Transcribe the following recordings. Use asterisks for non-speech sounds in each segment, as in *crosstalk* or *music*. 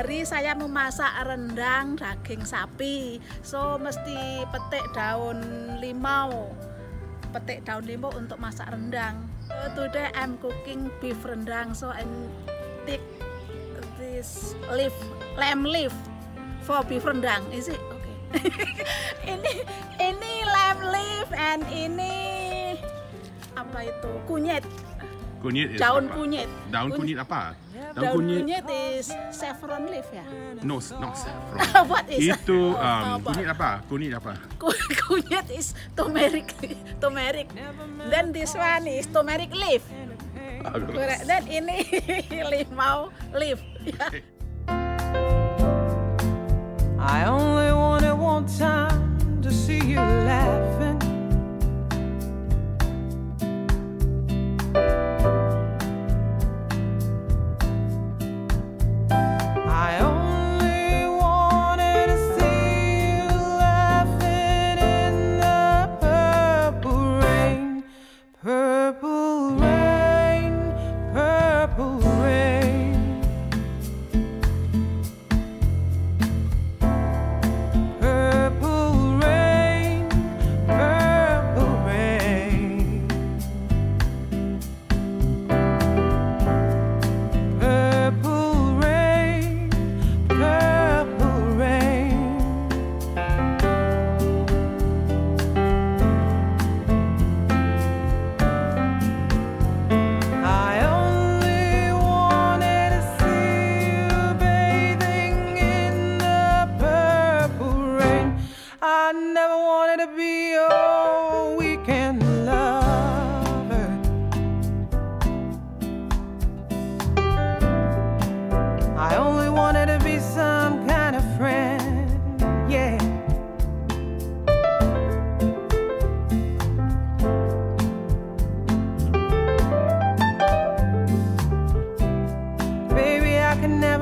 ini saya memasak rendang daging sapi. So mesti petik daun limau. Petik daun limau untuk masak rendang. So, today I'm cooking beef rendang. So I take this leaf, lamb leaf for beef rendang. Is it? Okay. *laughs* ini ini lamb leaf and ini apa itu kunyit Kunyit daun apa? kunyit Daun Kun- kunyit apa? Daun daun kunyit. kunyit is saffron leaf ya No, not saffron. *laughs* what is Itu um, Apa? kunyit apa? Kunyit apa? Ku- *laughs* kunyit is turmeric *laughs* turmeric then this one is turmeric leaf then ini limau leaf ya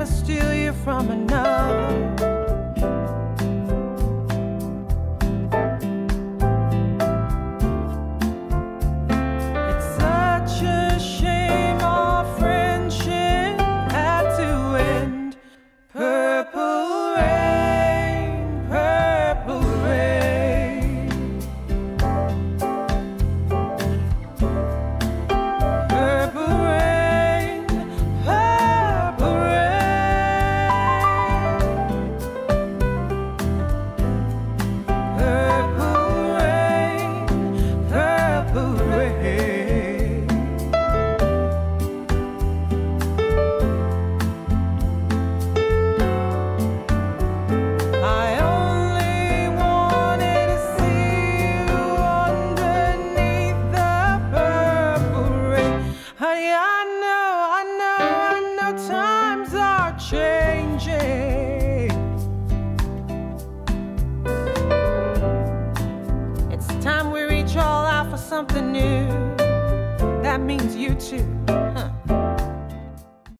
never steal you from another. It's time we reach all out for something new. That means you too.